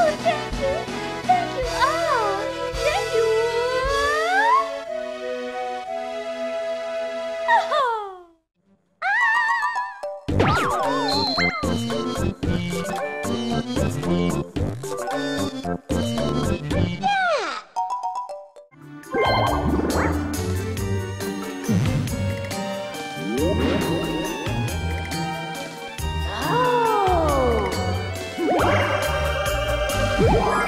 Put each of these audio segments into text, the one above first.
我该不？Finish!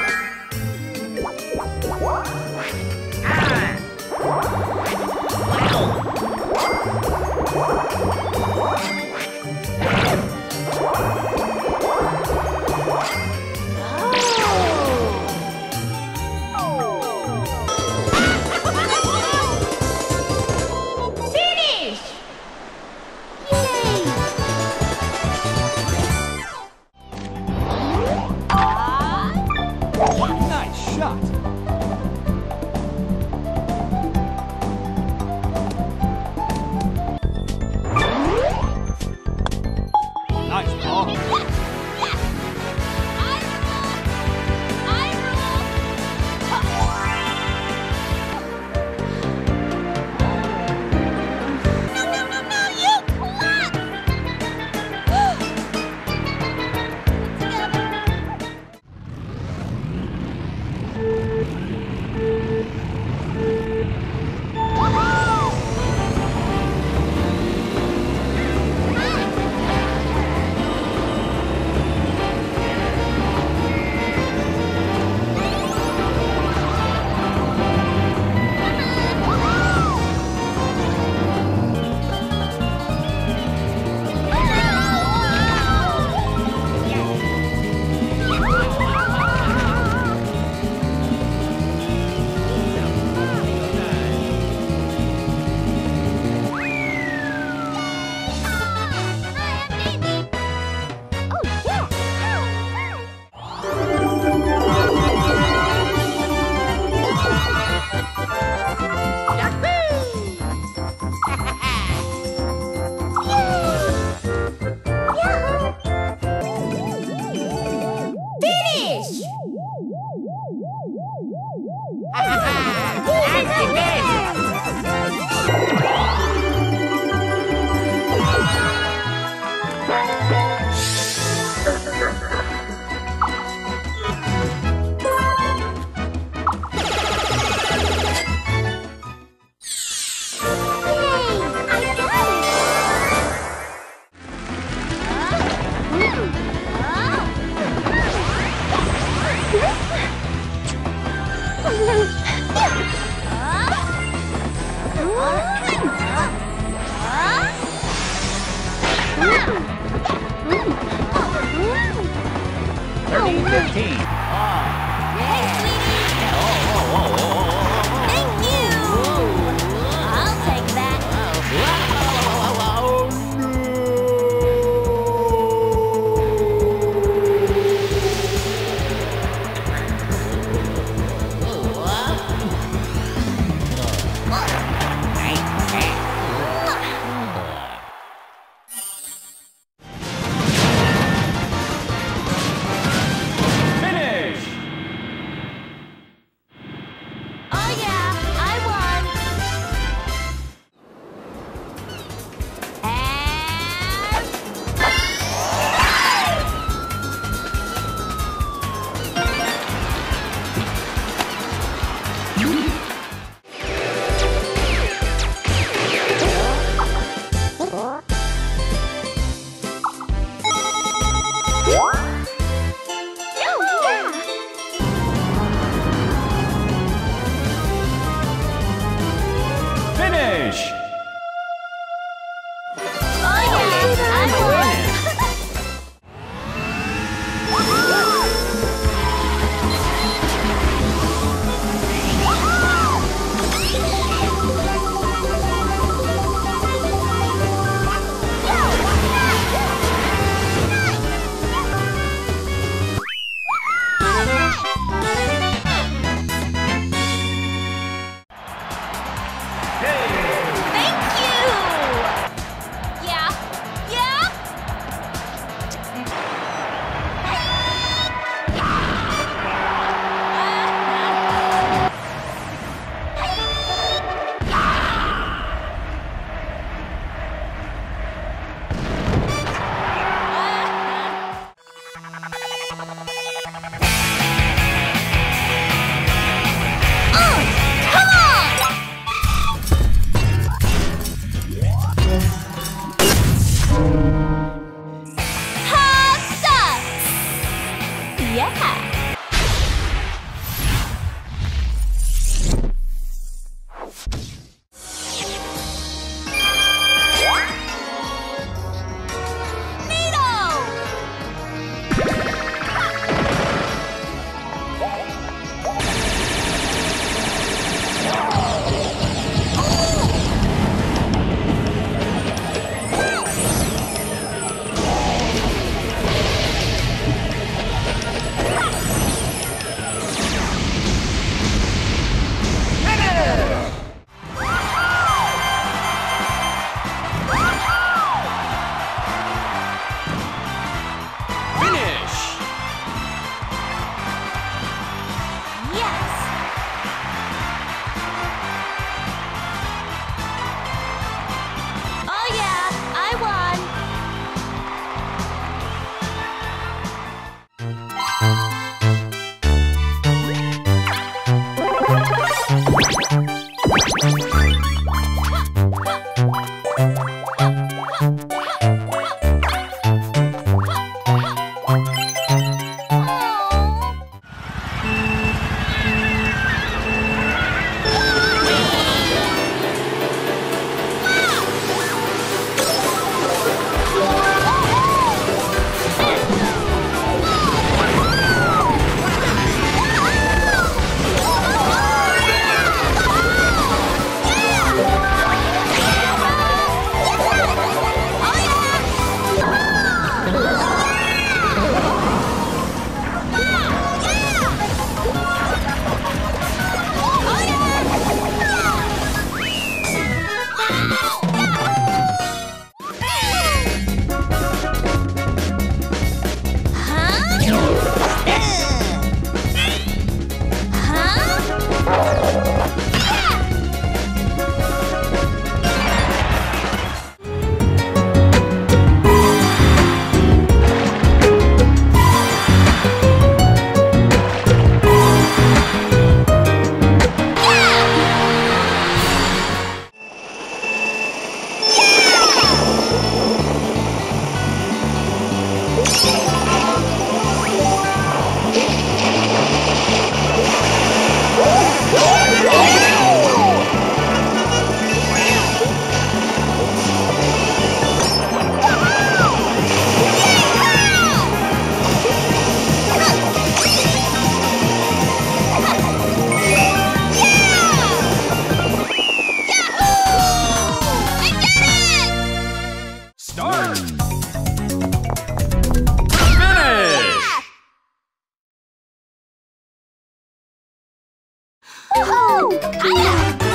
Woohoo!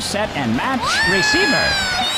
Set, and match. Receiver.